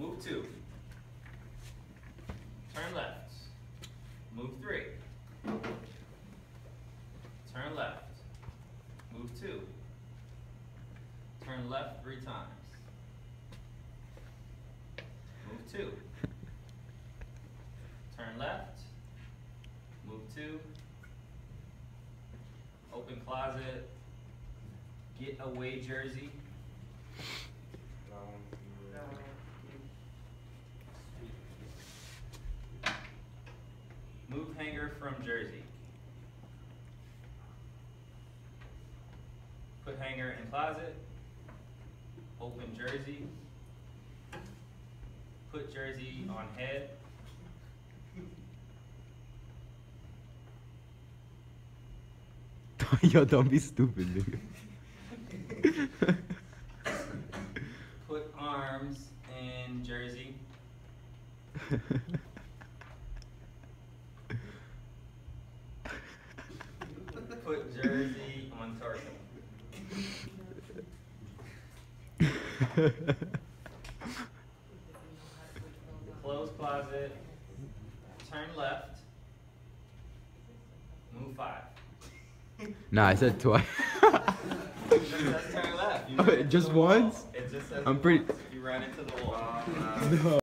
Move two. Turn left. Move three. Turn left. Move two. Turn left three times. Move two. Turn left. Move two. Open closet. Get away jersey. Move hanger from jersey. Put hanger in closet. Open jersey. Put jersey on head. Yo, don't be stupid, nigga. Put arms in jersey. Put jersey on torso. Close closet. Turn left. Move five. nah, I said twice. Just turn left. You Oh, just once? It just says I'm pretty- You ran into the wall. no.